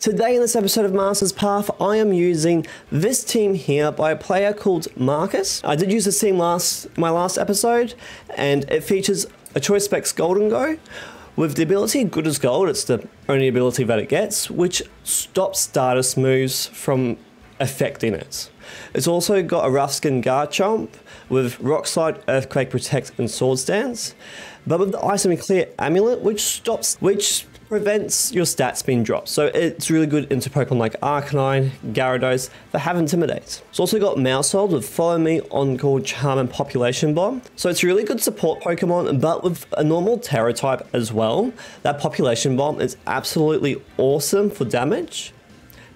Today in this episode of Masters Path, I am using this team here by a player called Markus. I did use this team last my last episode, and it features a Choice Specs Gholdengo with the ability Good as Gold. It's the only ability that it gets, which stops status moves from affecting it. It's also got a rough skin Garchomp with Rock Slide, Earthquake, Protect, and Swords Dance, but with the Item Clear Amulet, which stops, which prevents your stats being dropped. So it's really good into Pokemon like Arcanine, Gyarados that have Intimidate. It's also got Maushold with Follow Me, On-Call, Charm, and Population Bomb. So it's really good support Pokemon, but with a normal Tera type as well. That Population Bomb is absolutely awesome for damage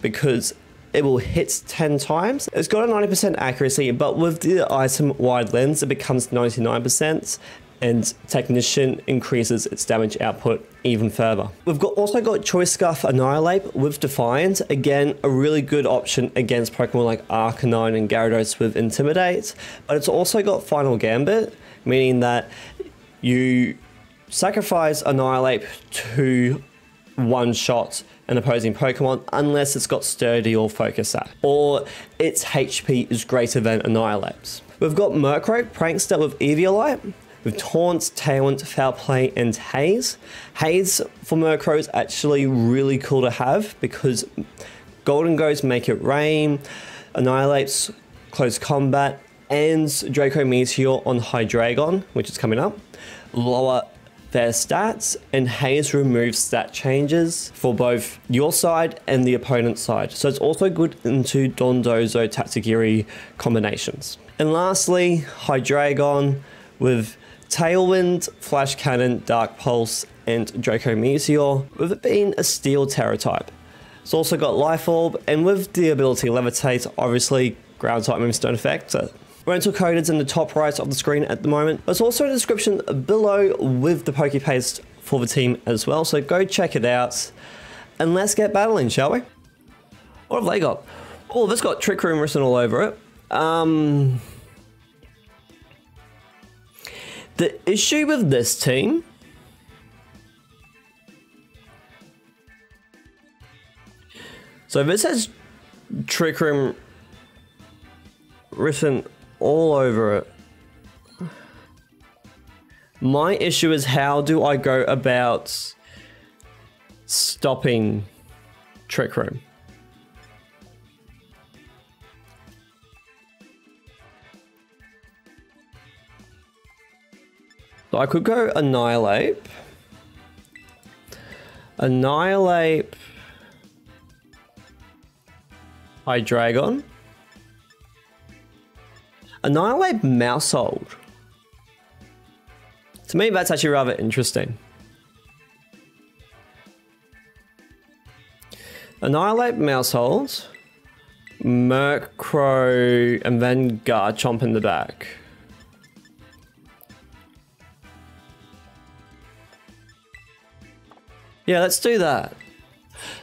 because it will hit 10 times. It's got a 90% accuracy, but with the item wide lens, it becomes 99%, and Technician increases its damage output even further. We've got also got Choice Scarf Annihilape with Defiant. Again, a really good option against Pokemon like Arcanine and Gyarados with Intimidate. But it's also got Final Gambit, meaning that you sacrifice Annihilape to one shot an opposing Pokemon unless it's got Sturdy or Focus Sash, or its HP is greater than Annihilape's. We've got Murkrow, Prankster with Eviolite, with Taunt, Tailwind, Foul Play, and Haze. Haze for Murkrow is actually really cool to have because Gholdengos make it rain, Annihilape's close combat, and Draco Meteor on Hydreigon, which is coming up, lower their stats, and Haze removes stat changes for both your side and the opponent's side. So it's also good into Dondozo Tatsugiri combinations. And lastly, Hydreigon with Tailwind, Flash Cannon, Dark Pulse, and Draco Meteor, with it being a Steel Tera type. It's also got Life Orb, and with the ability Levitate, obviously ground type moves don't affect it. Rental code is in the top right of the screen at the moment. There's also a description below with the Poke Paste for the team as well, so go check it out. And let's get battling, shall we? What have they got? Oh, this got Trick Room written all over it. Um, The issue with this team So this has Trick Room written all over it. My issue is how do I go about stopping Trick Room? So I could go Annihilape. Annihilape Hydreigon. Annihilape Maushold. To me, that's actually rather interesting. Annihilape Maushold, Murkrow, and then Garchomp in the back. Yeah, let's do that.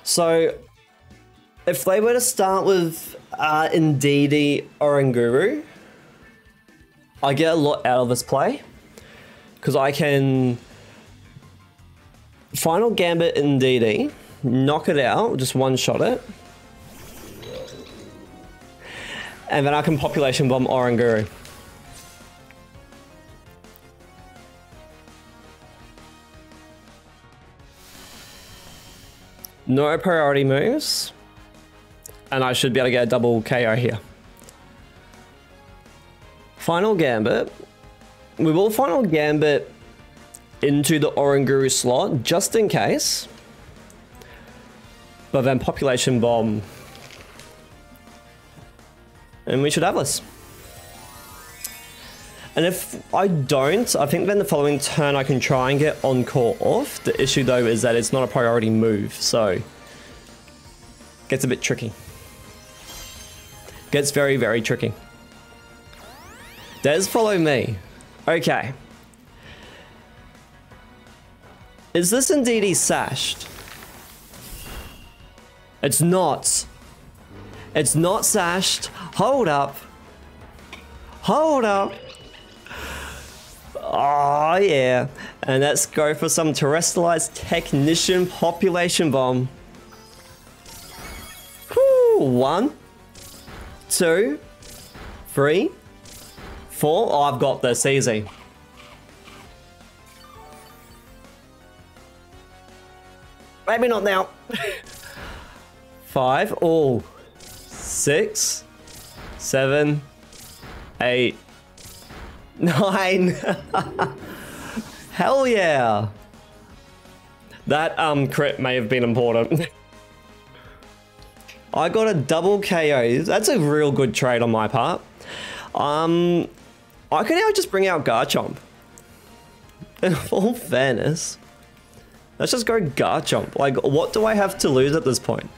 So, if they were to start with uh, Indeedee Oranguru, I get a lot out of this play. Because I can Final Gambit Indeedee, knock it out, just one-shot it. And then I can Population Bomb Oranguru. No priority moves. And I should be able to get a double KO here. Final Gambit. We will Final Gambit into the Oranguru slot, just in case. But then Population Bomb. And we should have this. And if I don't, I think then the following turn I can try and get Encore off. The issue though is that it's not a priority move, so gets a bit tricky. Gets very, very tricky. Des, follow me. Okay. Is this Indeedee sashed? It's not. It's not sashed. Hold up. Hold up. Oh, yeah. And let's go for some terastallized technician population bomb. One, two, three, four. Oh, I've got this easy. Maybe not now. Five. Oh, six, seven, eight, nine. Hell yeah. That um crit may have been important. I got a double KO. That's a real good trade on my part. Um, I could now just bring out Garchomp. In all fairness, let's just go Garchomp. Like, what do I have to lose at this point?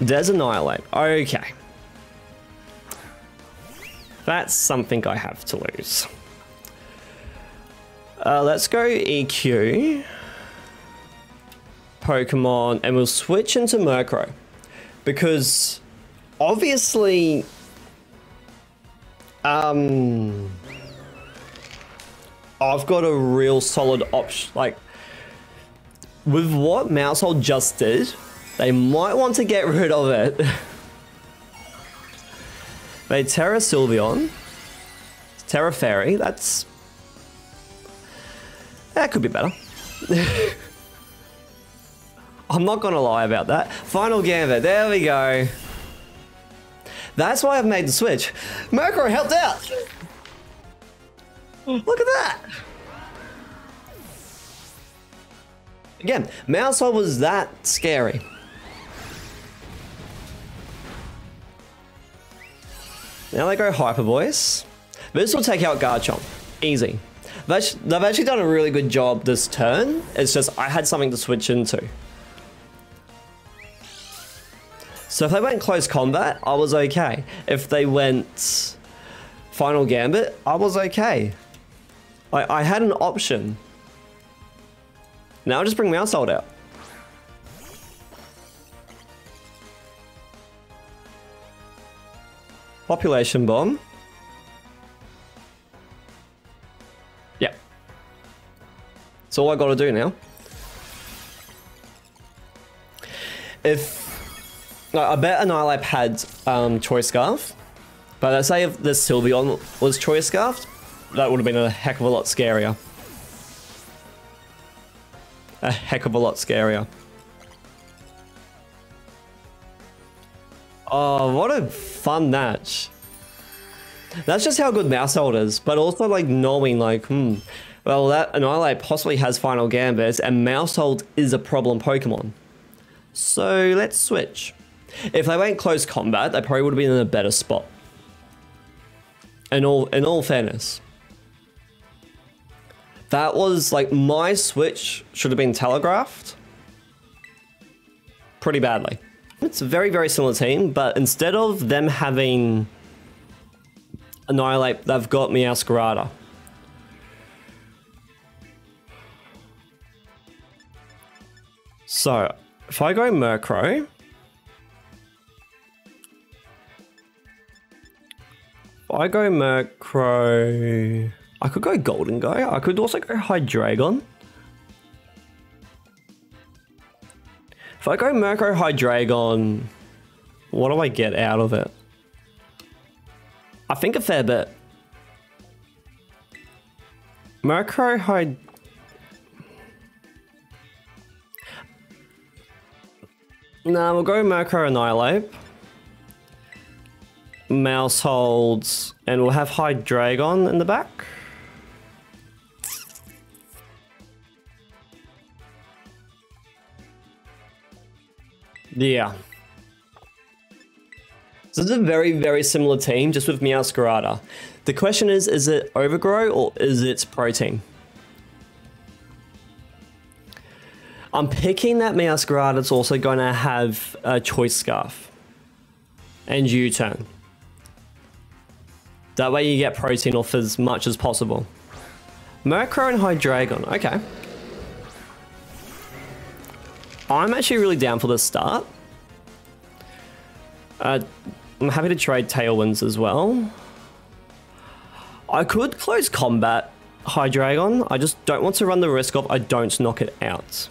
There's Annihilape. Okay. That's something I have to lose. Uh, let's go EQ. Pokemon, and we'll switch into Murkrow. Because, obviously... Um... I've got a real solid option, like... With what Maushold just did, they might want to get rid of it. they Tera Sylveon. Tera Fairy, that's... That could be better. I'm not gonna lie about that. Final Gambit, there we go. That's why I've made the switch. Murkrow helped out! Look at that! Again, Maushold was that scary. Now they go Hyper Voice. This will take out Garchomp. Easy. They've actually done a really good job this turn. It's just I had something to switch into. So if they went close combat, I was okay. If they went final gambit, I was okay. I, I had an option. Now I'll just bring Maushold out. Population bomb. Yeah. That's all I gotta do now. If I bet Annihilape had um, Choice Scarf, but let's say if the Sylveon was Choice Scarfed, that would have been a heck of a lot scarier. A heck of a lot scarier. Oh, what a fun match. That's just how good Maushold is, but also like knowing like, hmm, well that Annihilape possibly has Final Gambit and Maushold is a problem Pokemon. So let's switch. If they went close combat, they probably would have been in a better spot. In all, in all fairness. That was like my switch should have been telegraphed pretty badly. It's a very, very similar team, but instead of them having Annihilape, they've got Meowscarada. So, if I go Murkrow, If I go Murkrow... I could go Gholdengo. I could also go Hydreigon. If I go Murkrow Hydreigon, what do I get out of it? I think a fair bit. Murkrow Hyd... Nah, we'll go Murkrow Annihilape. Mausholds, and we'll have Hydreigon in the back. Yeah. So this is a very, very similar team, just with Meowscarada. The question is, is it Overgrow or is it Protean? I'm picking that Meowscarada is also going to have a Choice Scarf. And U-turn. That way you get Protean off as much as possible. Murkrow and Hydreigon, okay. I'm actually really down for the start. Uh, I'm happy to trade Tailwinds as well. I could close combat Hydreigon. I just don't want to run the risk of I don't knock it out.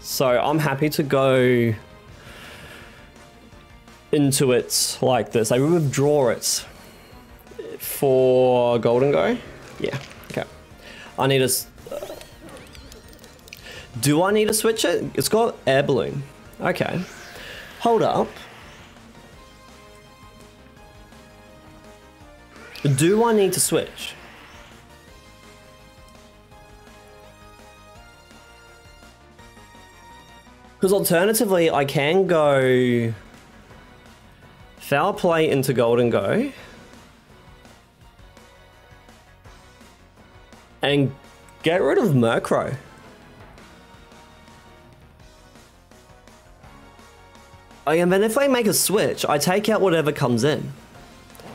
So I'm happy to go into it like this. I withdraw it for Gholdengo. Yeah, okay. I need a... Do I need to switch it? It's got air balloon. Okay. Hold up. Do I need to switch? Because alternatively, I can go foul play into Gholdengo. and get rid of Murkrow. Oh, and then if I make a switch, I take out whatever comes in.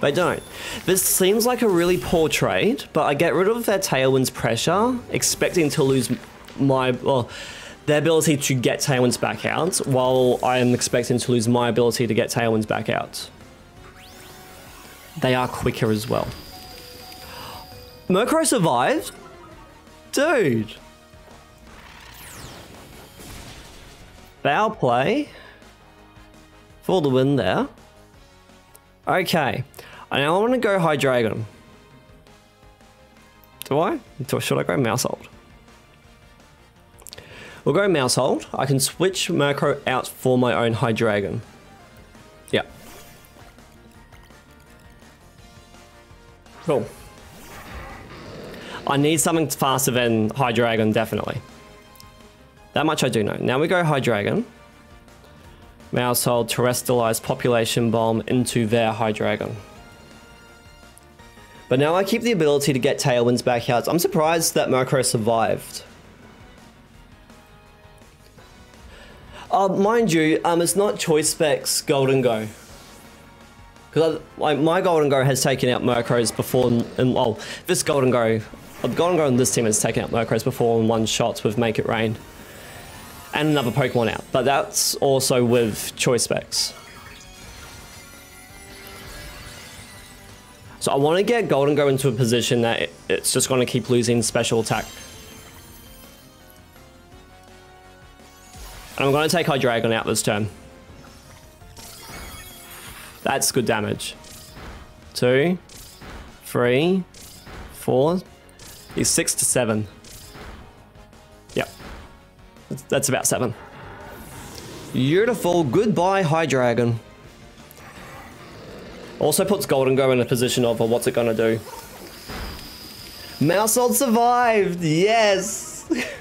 They don't. This seems like a really poor trade, but I get rid of their Tailwind's pressure, expecting to lose my, well, their ability to get Tailwinds back out, while I am expecting to lose my ability to get Tailwinds back out. They are quicker as well. Murkrow survived? Dude. Foul play. For the win there. Okay. Now I want to go Hydreigon. Do I? Should I go Maushold? We'll go Maushold. I can switch Murkrow out for my own Hydreigon. Yeah. Cool. I need something faster than Hydreigon, definitely. That much I do know. Now we go Hydreigon. Maushold terastallized population bomb into their Hydreigon. But now I keep the ability to get Tailwinds back out. I'm surprised that Murkrow survived. Uh, mind you, um, it's not Choice Specs Gholdengo. Because like my Gholdengo has taken out Murkrows before, and well, this Gholdengo, uh, Gholdengo in this team has taken out Murkrows before in one shot with Make It Rain. And another Pokemon out, but that's also with Choice Specs. So I want to get Gholdengo into a position that it, it's just going to keep losing special attack And I'm going to take Hydreigon out this turn. That's good damage. Two, three, four, is six to seven. That's about seven. Beautiful. Goodbye, Hydreigon. Also puts Gholdengo in a position of, well, what's it gonna do? Maushold survived! Yes!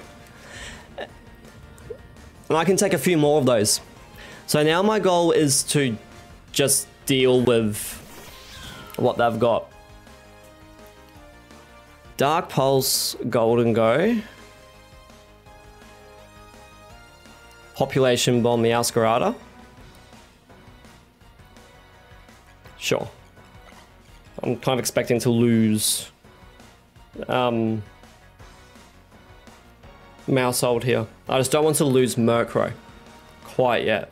And I can take a few more of those. So now my goal is to just deal with what they've got. Dark Pulse, Gholdengo. Population Bomb, Meowscarada. Sure. I'm kind of expecting to lose um, Maushold here. I just don't want to lose Murkrow quite yet.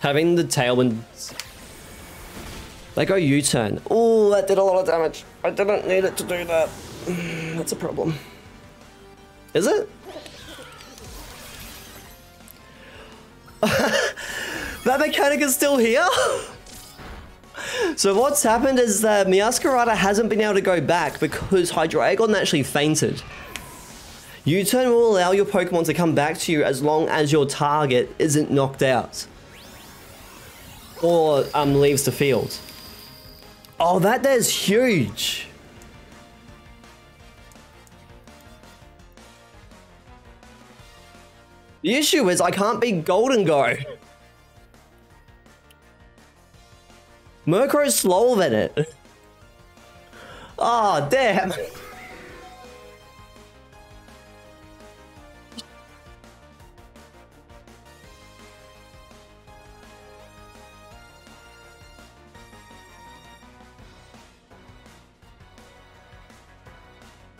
Having the Tailwind... They go U-turn. Oh, that did a lot of damage. I didn't need it to do that. That's a problem. Is it? that mechanic is still here? So what's happened is that Meowscarada hasn't been able to go back because Hydreigon actually fainted. U-turn will allow your Pokemon to come back to you as long as your target isn't knocked out. Or um, leaves the field. Oh, that there's huge. The issue is I can't be Gholdengo. Murkrow's slower than it. Oh, damn.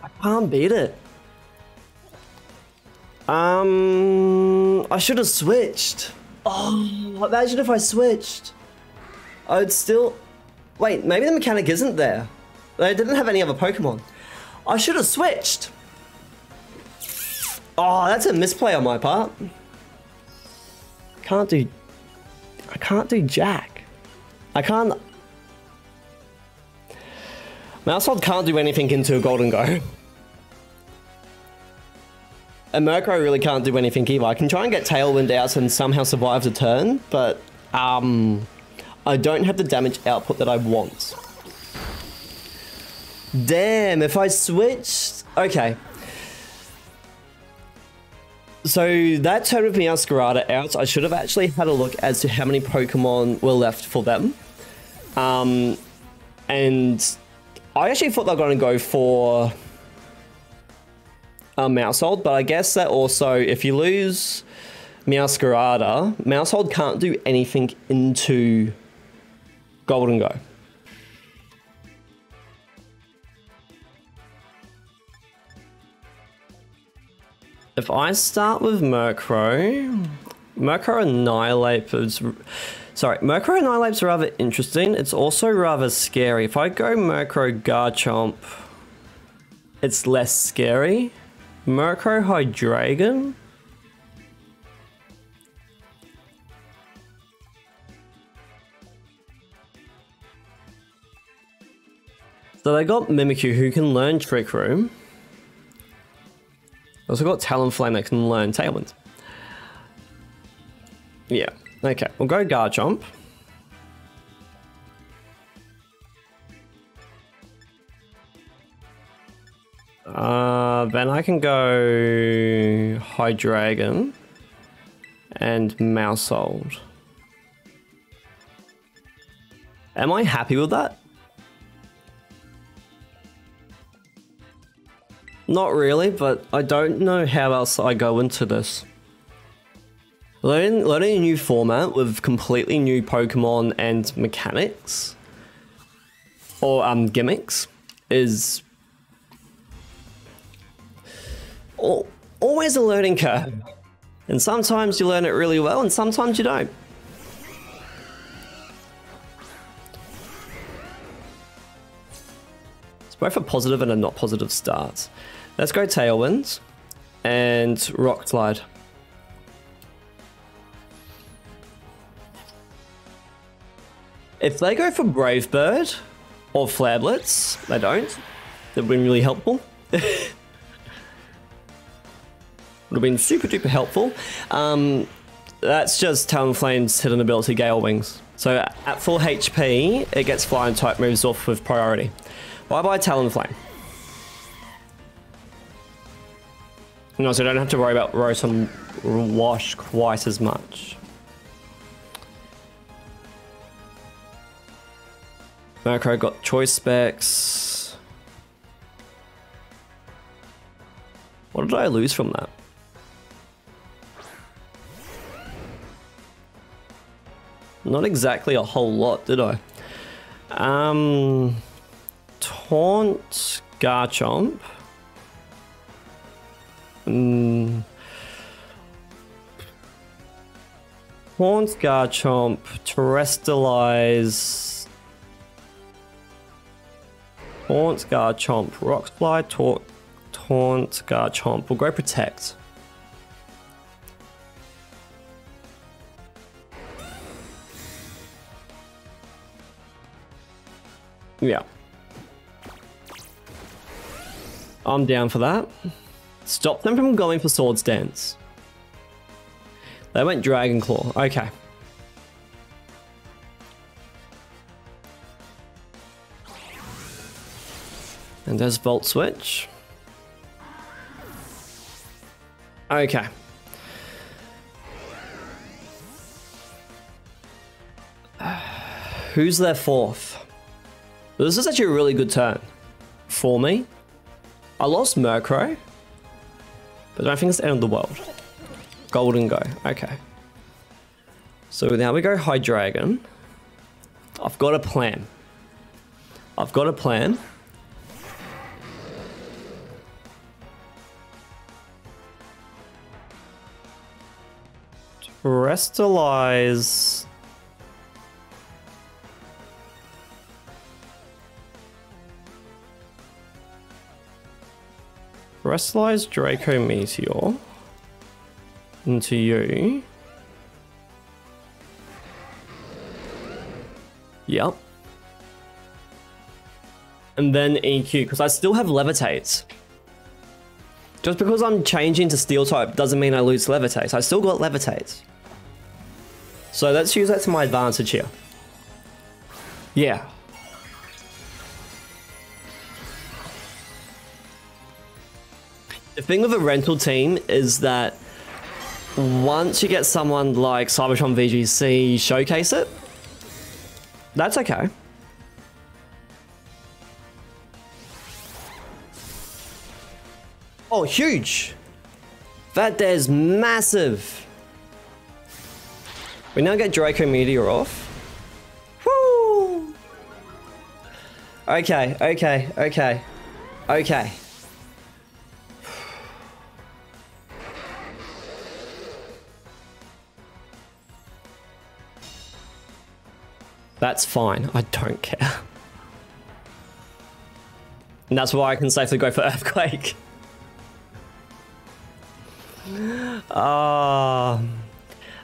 I can't beat it. Um, I should have switched. Oh, imagine if I switched. I'd still... Wait, maybe the mechanic isn't there. They didn't have any other Pokemon. I should have switched. Oh, that's a misplay on my part. Can't do... I can't do Jack. I can't... Maushold can't do anything into a Gholdengo. And Murkrow really can't do anything either. I can try and get Tailwind out and somehow survive the turn, but um, I don't have the damage output that I want. Damn, if I switched... Okay. So that turn with Meowscarada out, I should have actually had a look as to how many Pokemon were left for them. Um, and I actually thought they were going to go for a Maushold, but I guess that also, if you lose Meowscarada, Maushold can't do anything into Gholdengo. If I start with Murkrow, Murkrow Annihilape is... Sorry, Murkrow Annihilape's rather interesting. It's also rather scary. If I go Murkrow Garchomp, it's less scary. Murkrow Hydreigon? So they got Mimikyu who can learn Trick Room. Also got Talonflame that can learn Tailwind. Yeah, okay, we'll go Garchomp. Then I can go Hydreigon and Maushold. Am I happy with that? Not really, but I don't know how else I go into this. Learning, learning a new format with completely new Pokemon and mechanics or um, gimmicks is always a learning curve. And sometimes you learn it really well and sometimes you don't. It's both a positive and a not positive start. Let's go Tailwinds and Rock Slide. If they go for Brave Bird or Flare Blitz, they don't. That would be really helpful. would have been super duper helpful. Um, that's just Talonflame's hidden ability, Gale Wings. So at full HP, it gets flying type moves off with priority. Bye bye Talonflame. No, so I don't have to worry about Rotom Wash quite as much. Murkrow got choice specs. What did I lose from that? Not exactly a whole lot, did I? Um, Taunt Garchomp. Mm. Horns Garchomp, Terastallize. Taunt Garchomp, Rock Slide, Taunt, Taunt Garchomp. We'll go Protect. Yeah. I'm down for that. Stop them from going for Swords Dance. They went Dragon Claw. Okay. And there's Volt Switch. Okay. Who's their fourth? This is actually a really good turn for me. I lost Murkrow. But I don't think it's the end of the world. Gholdengo, Okay. So now we go Hydreigon. I've got a plan. I've got a plan. Terastallize Terastallize Draco Meteor into you. Yep. And then EQ, because I still have Levitate. Just because I'm changing to Steel type doesn't mean I lose Levitate. I still got Levitate. So let's use that to my advantage here. Yeah. The thing with a rental team is that once you get someone like Cybertron VGC showcase it, that's okay. Oh, huge! That there's massive! We now get Draco Meteor off. Woo! Okay, okay, okay, okay. That's fine. I don't care. And that's why I can safely go for Earthquake. Ah.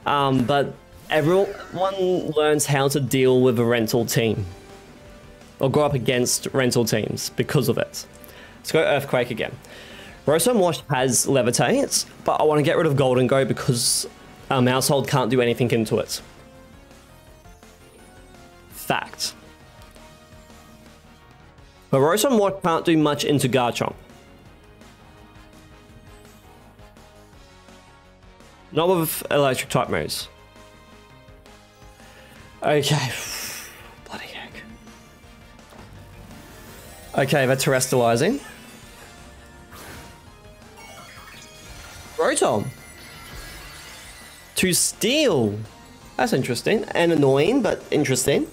uh, um, but everyone learns how to deal with a rental team. Or go up against rental teams because of it. Let's go Earthquake again. Rotom Wash has Levitate, but I want to get rid of Gholdengo because um, Maushold can't do anything into it fact. But Rotom Wash can't do much into Garchomp. Not with electric type moves. Okay. Bloody heck. Okay, that's terastallizing. Rotom. To steal. That's interesting and annoying, but interesting.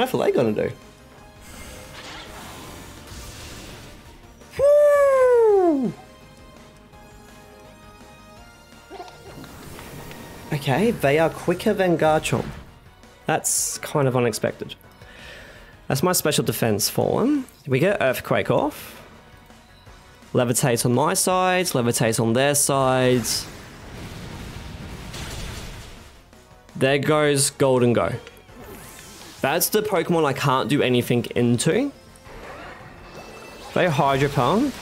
What are they to do? Woo! Okay, they are quicker than Garchomp. That's kind of unexpected. That's my special defense for them. We get Earthquake off. Levitate on my side, levitate on their sides. There goes Gholdengo. That's the Pokemon I can't do anything into. They Hydro Pump.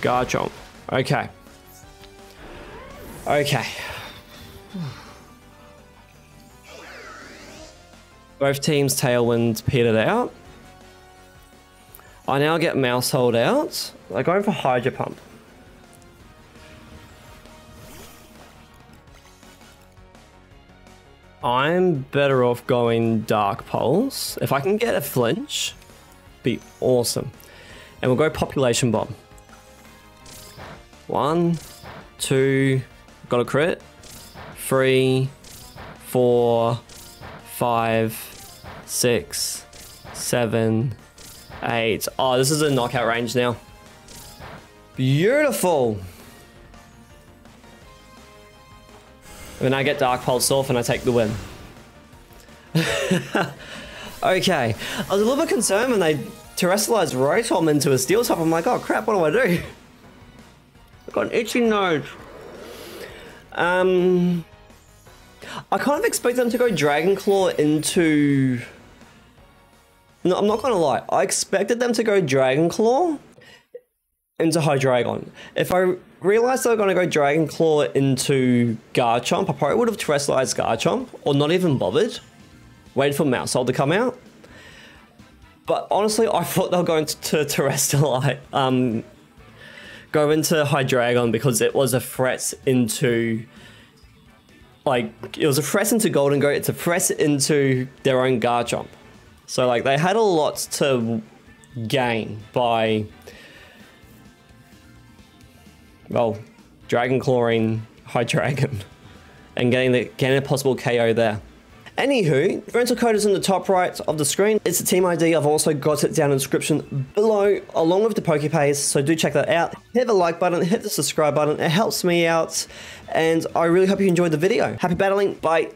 Garchomp. Okay. Okay. Both teams' tailwinds petered out. I now get Maushold out. They're going for Hydro Pump. I'm better off going Dark Pulse. If I can get a flinch, be awesome. And we'll go Population Bomb. One, two, got a crit. Three, four, five, six, seven, eight. Oh, this is a knockout range now. Beautiful. And I get Dark Pulse off and I take the win. okay. I was a little bit concerned when they terastallized Rotom into a Steel type. I'm like, oh crap, what do I do? I've got an itchy nose. Um, I kind of expect them to go Dragon Claw into... No, I'm not gonna lie. I expected them to go Dragon Claw into Hydreigon. If I realized they were going to go Dragon Claw into Garchomp, I probably would have terastallized Garchomp, or not even bothered. Waited for Maushold to come out. But honestly, I thought they were going to, to terastallize, um, go into Hydreigon because it was a threat into, like, it was a threat into Gholdengo, it's a threat into their own Garchomp. So, like, they had a lot to gain by well, Dragon Clawing Dragon, and getting, the, getting a possible KO there. Anywho, the rental code is in the top right of the screen. It's a team ID. I've also got it down in the description below, along with the PokePaste, so do check that out. Hit the like button, hit the subscribe button. It helps me out, and I really hope you enjoyed the video. Happy battling. Bye.